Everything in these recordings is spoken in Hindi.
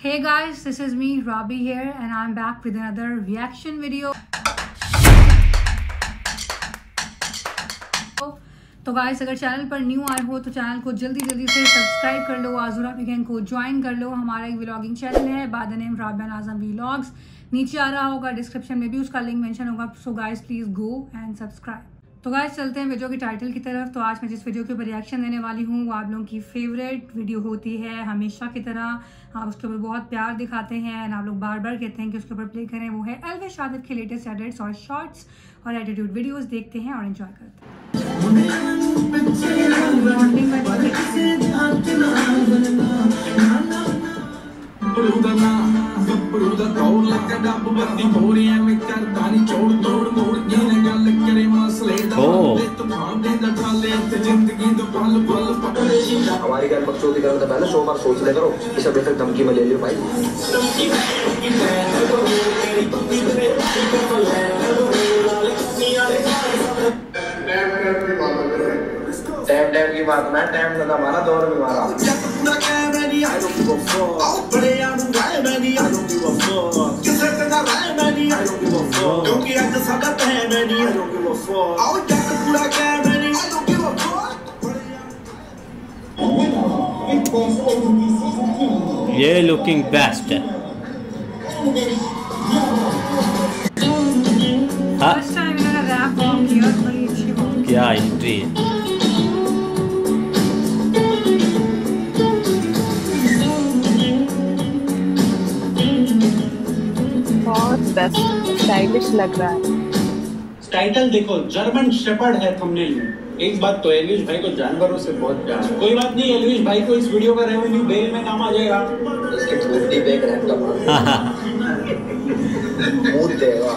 Hey guys, this is me, Robbie here, and I'm back with another reaction video. तो गाइस अगर चैनल पर न्यू आए हो तो चैनल को जल्दी जल्दी से सब्सक्राइब कर लो। आजूर गैंग को ज्वाइन कर लो। हमारा एक व्लॉगिंग चैनल है बाद नेम राबियान आज़म व्लॉग्स नीचे आ रहा होगा डिस्क्रिप्शन में भी उसका लिंक मेंशन होगा। So guys please go and subscribe तो गाइस चलते हैं वीडियो की टाइटल की तरफ़। तो आज मैं जिस वीडियो के ऊपर रिएक्शन देने वाली हूँ, वो आप लोगों की फेवरेट वीडियो होती है हमेशा की तरह। आप उसके ऊपर बहुत प्यार दिखाते हैं एंड आप लोग बार बार कहते हैं कि उसके ऊपर प्ले करें। वो है एलवे शादिब के लेटेस्ट एडिट्स और शॉर्ट्स और एटीट्यूड वीडियोस देखते हैं और एंजॉय करते हैं। हमारी क्या बकचोदी करो तो पहले सौ बार सोच ले करो कि सब तक धमकी में ले लियो भाई टाइम टाइम की बात ना का हमारा दौर भी मारा I don't give a fuck. I don't give a fuck. I don't give a ये लुकिंग बेस्ट है हाँ क्या एंट्री है बेस्ट स्टाइलिश लग रहा है। टाइटल देखो जर्मन शेपर्ड है थंबनेल में। एक बात तो एलविश भाई को जानवरों से बहुत प्यार है। कोई बात नहीं एलविश भाई को इस वीडियो का रेवेन्यू बेल में नाम आ जाएगा। इसके पे मूड देगा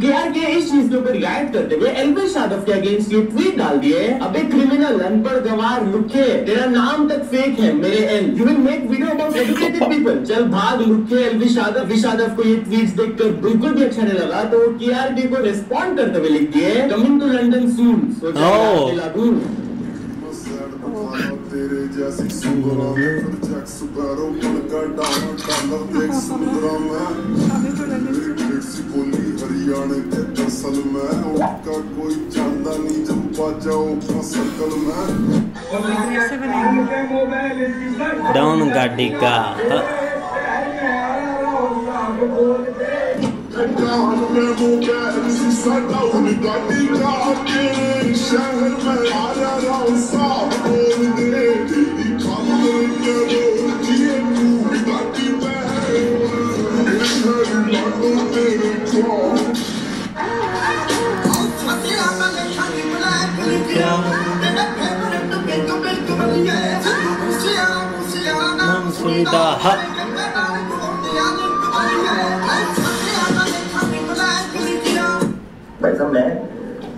केआर के इस चीज़ के ऊपर रिएक्ट करते हुए एलविस यादव के अगेंस्ट ये ट्वीट डाल दिए अबे क्रिमिनल अनपढ़ गवार लुखे तेरा नाम तक फेक है मेरे L you will make video about educated people चल भाग लुखे एलविस यादव विश यादव को ये ट्वीट्स देखकर बिल्कुल भी अच्छा नहीं लगा तो केआरके को रिस्पॉन्ड करते हुए लिख दिए कमिंग टू लंदन सून सो लागू तेरे जैसी सुंदरा में जैक सुबैरो बन कर डाउन देख सुंदरा में सी बोली हरियाणा के दरअसल में उनका कोई जानता नहीं जब बाजाओ सर्कल में। डाउन गाड़ी का। शहर में आया राव साहब बोल दे तेरी खबर करो भाई साहब, मैं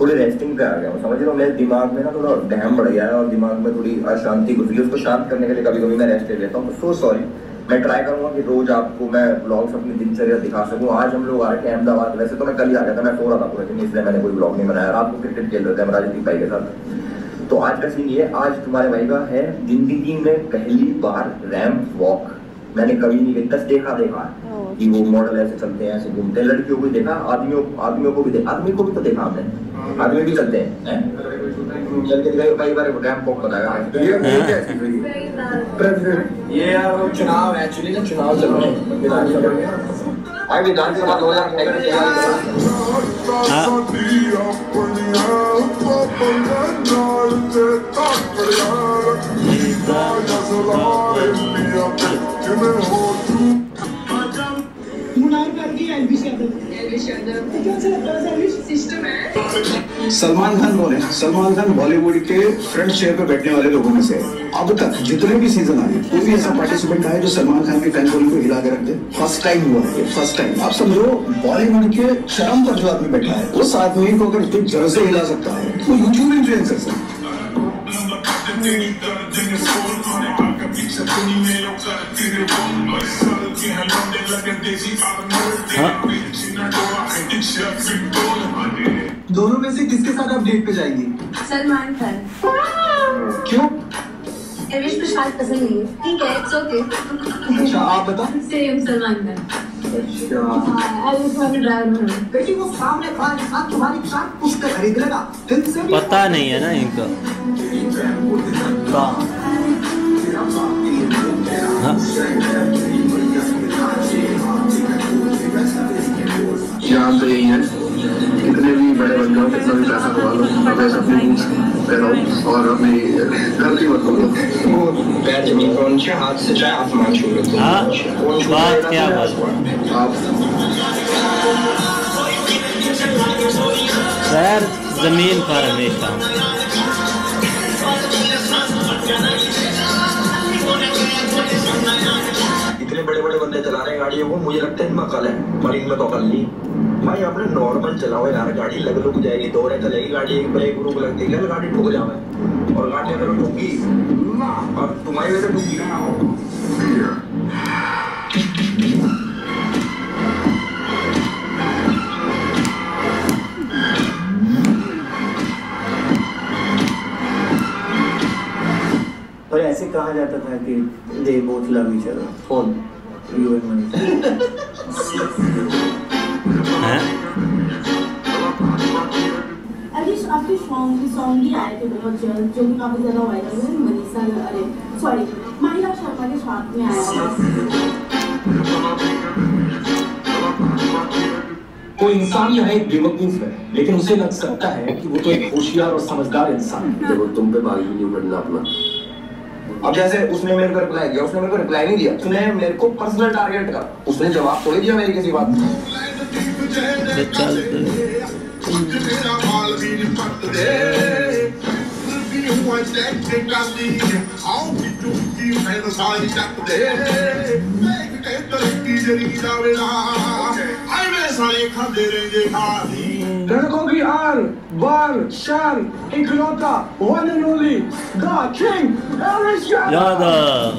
थोड़ी रेस्टिंग पे आ गया हूँ, समझ रहा हूँ? मेरे दिमाग में ना थोड़ा डैम बढ़ गया है और दिमाग में थोड़ी अशांति घुस गई उसको शांत करने के लिए कभी कभी मैं रेस्ट ले लेता हूँ। सो सॉरी मैं ट्राई करूँगा कि रोज आपको मैं ब्लॉग्स अपनी दिनचर्या दिखा सकूँ। आज हम लोग आ रहे थे अहमदाबाद, वैसे तो मैं कल ही आ गया था, मैं सो रहा था पूरे दिन, इसलिए मैंने कोई ब्लॉग नहीं बनाया। रात को क्रिकेट खेल रहे थे राजदीप भाई के साथ। तो आज का सीन ये आज तुम्हारे भाई का है ज़िंदगी में पहली बार रैम्प वॉक मैंने कभी नहीं देखा देखा देखा कि वो मॉडल ऐसे चलते हैं ऐसे घूमते हैं। लड़कियों को देखा आदमियों आदमियों को भी देखा आदमी को भी तो देखा हमने। आदमी भी चलते हैं चल के दिखाई कई बार रैम्प वॉक बताया ये यार वो चुनाव एक्चुअली ना चुनाव चल रहे हैं। विधानसभा दो हज़ार सलमान खान कौन है। सलमान खान बॉलीवुड के फ्रंट चेयर पर बैठने वाले लोगों में से अब तक जितने भी सीज़न आए कोई भी ऐसा पार्टिसिपेंट आए जो सलमान खान के फ़ैन को हिला के रख दे। फ़र्स्ट टाइम हुआ है फ़र्स्ट टाइम आप समझो बॉलीवुड के शर्म पर जो आदमी बैठा है उस आदमी को अगर तुम जड़ से हिला सकता है तो यूट्यूब इन्फ्लुएंसर से। दोनों में से किसके साथ आप डेट पे जाएँगी? सलमान खान। क्यों? को शायद पसंद नहीं है। ठीक है इट्स ओके अच्छा आप बता सेम सलमान खान। हाँ में बेटी वो सामने पता नहीं है ना इनका। हाँ। तो यही है। कितने भी बड़े बन जाओ कितना भी पैसा कमा लो हमेशा अपनी बूट्स पहनो और अपनी गलती मत करो वो पैर ज़मीन पर नीचे हाथ से चाहे आसमान छू लो हाँ? फ़ोन छू बात क्या तो बात? आप पैर ज़मीन पर हमेशा। इतने बड़े बड़े बंदे चला रहे गाड़ियों को मुझे लगता है इनमें कल है। पर इनमें तो कल नहीं। भाई, आपने नॉर्मल चलाओ यार, गाड़ी लग रुक जाएगी, दो रहे चलेगी गाड़ी, एक ब्रेक रुक लगती है। गाड़ी ठुक जाओ। और गाड़ी अगर ठुकी और तुम्हारी वजह से ठुकी कहा जाता था कि they both love each other phone you and money हैं? आपके सॉन्ग सॉन्ग ही आए थे बहुत जल्द जो कि काफ़ी ज़्यादा वायरल हुए मनीषा अरे सॉरी महिला शर्मा के साथ में आया कोई इंसान जो है एक बेवकूफ़ है लेकिन उसे लग सकता है कि वो तो एक होशियार और समझदार इंसान है। देखो तुम पे भी नहीं बढ़ना अपना। अब जैसे उसने मेरे को रिप्लाई दिया उसने मेरे को रिप्लाई नहीं दिया उसने मेरे को पर्सनल टारगेट कर। उसने जवाब थोड़ी दिया मेरी किसी बात तो Okay. saniye kaderini hali. Telekogi Shan, Ignota, One and Only, The King, Eric Yada. Yada.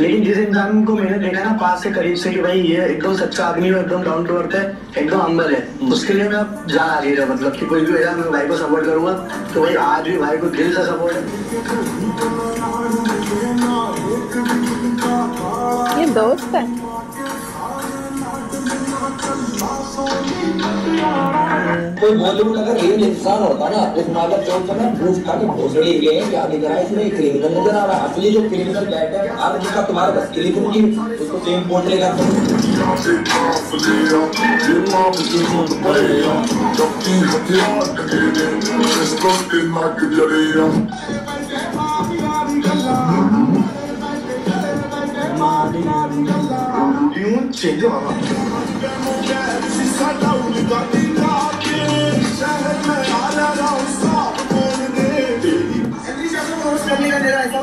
लेकिन जिस पास से करीब से कि भाई ये एकदम सच्चा आदमी है एकदम डाउन टू अर्थ है एकदम अम्बल है। उसके लिए मैं अब जान रहा है मतलब कि कोई भी होगा मैं भाई को सपोर्ट करूँगा। तो भाई आज भी भाई को दिल से सपोर्ट है। ये दोस्त है। कोई बॉलीवुड अगर रियल इंसान होता ना, इस माधव चौक पर ना घूस खा के घोसड़े गए हैं, क्या दिख रहा है? इसमें क्रिमिनल नज़र आ रहा है। असली जो क्रिमिनल बैठे हैं आज जिसका तुम्हारे बस के तो होगी उसको सेम बोट लेगा Just look in like a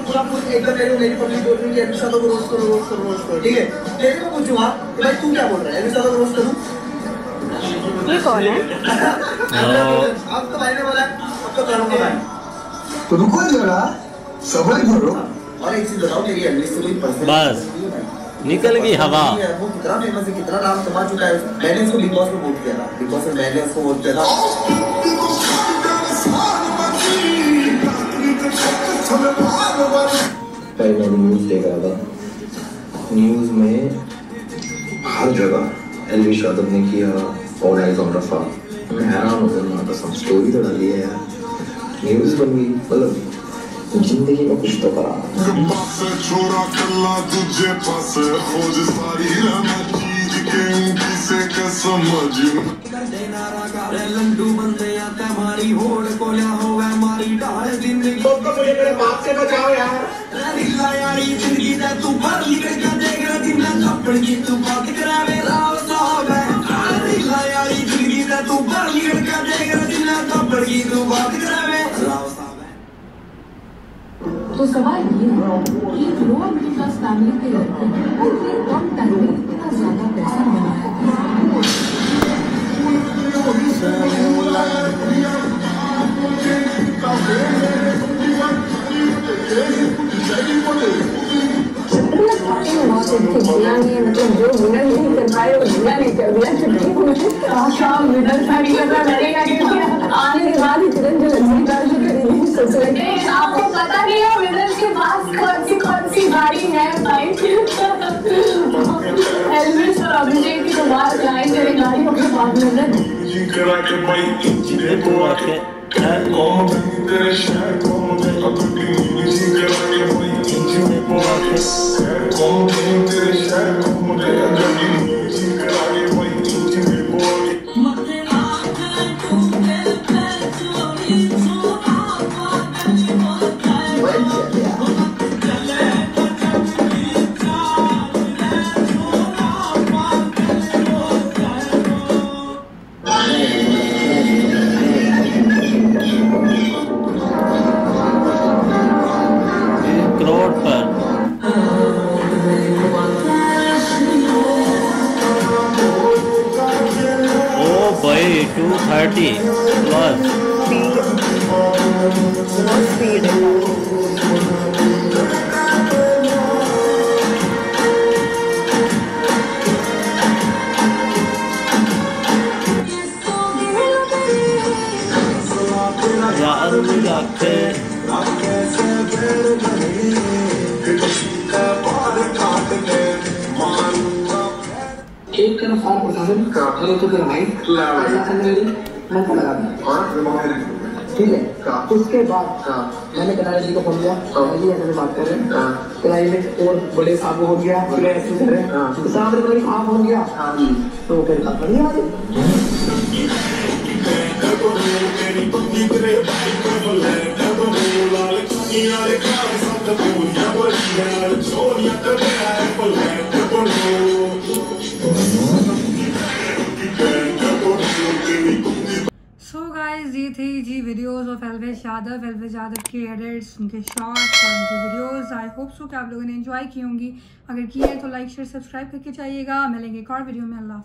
पूरा पूरा एकदम मेरे मेरी पब्लिक बोल रही है अभिषा को रोस्ट करो रोस्ट करो रोस्ट करो ठीक है तेरे को पूछूँगा कि भाई तू क्या बोल रहा है अभिषा को रोस्ट करूँ ये कौन है अब तो भाई ने बोला अब तो करूँगा भाई तो रुको जरा सबर करो। और एक चीज़ बताओ तेरी एलविस से पर्सनल बस। निकल गई हवा। वो कितना फ़ेमस है कितना नाम कमा चुका है मैंने इसको बिग बॉस में वोट किया था। बिग बॉस में मैंने उसको वोट किया था। कल मैंने न्यूज़ देख रहा था। न्यूज़ में हर जगह एलवी यादव ने किया आइज़ ऑन रफा मैं हैरान हो गया कसम स्टोरी तो डाली है यार। न्यूज़ बन गई मतलब ਜ਼ਿੰਦਗੀ ਨੂੰ ਕੁਝ ਤਾਂ ਕਰਾਂ ਪਾਸੇ ਛੋਰਾ ਕੱਲਾ ਦੂਜੇ ਪਾਸੇ ਖੋਜ ਸਾਰੀ ਰਹਿਣਾ ਚੀਜ਼ ਕੇ ਕਿਸੇ ਕਸਮ ਜੀ ਕਰਦੇ ਨਾਰਾ ਗਾਰੇ ਲੰਡੂ ਬੰਦੇ ਆ ਤੇ ਮਾਰੀ ਹੋੜ ਕੋਲਿਆ ਹੋਵੇ ਮਾਰੀ ਢਾਲ ਜ਼ਿੰਦਗੀ ਲੋਕ ਮੁਝੇ ਮੇਰੇ ਬਾਪ ਸੇ ਬਚਾਓ ਯਾਰ ਰੀਲਾ ਯਾਰੀ ਜ਼ਿੰਦਗੀ ਦਾ ਤੂੰ ਭਰ ਲਈ ਕੇ ਦੇਖ ਰਿਹਾ ਜਿੰਨਾ ਲੱਪੜ ਕੀ ਤੂੰ ਬਾਤ ਕਰਾਵੇ ਰਾਵ ਸਾਹਿਬ ਰੀਲਾ ਯਾਰੀ ਜ਼ਿੰਦਗੀ ਦਾ ਤੂੰ ਭਰ ਲਈ ਕੇ ਦੇਖ ਰਿਹਾ ਜਿੰਨਾ ਲੱਪੜ ਕੀ ਤੂੰ ਬਾਤ ਕਰਾਵੇ तो सवाल ये है कि एक लो मिडिल क्लास फैमिली के लड़के इतने कम टाइम में इतना ज़्यादा पैसा बनाया मतलब जो विनर नहीं कर पाए वो विनर नहीं कर दिया छुट्टी विनर था नहीं लगेगा कि आने के बाद ही तुरंत जो कार जो रहे आपको पता नहीं है विनर के पास कौन सी कौन सी गाड़ी है बाइक एलविस और अभिषेक की तो बात लाइन मेरी गाड़ी अपने पास में ना जी करा के बाइक है? देखो आके करोड़ एक तरफ़ फार प्रशासन चलो तो मैं खड़ा लगा ठीक है? उसके बाद मैंने कनाई जी को फ़ोन किया। जी ऐसे बात कर रहे हैं। और बड़े साहब हो गया फिर ऐसे कर रहे हैं। तो साहब ने हो गया तो फिर बात बढ़िया आ गई वीडियोस ऑफ़ एलवेश यादव एलवेश यादव के एडिट्स उनके शॉर्ट्स और उनके वीडियोस आई होप सो कि आप लोगों ने एंजॉय की होंगी. अगर की है तो लाइक शेयर सब्सक्राइब करके चाहिएगा मिलेंगे एक और वीडियो में. अल्लाह।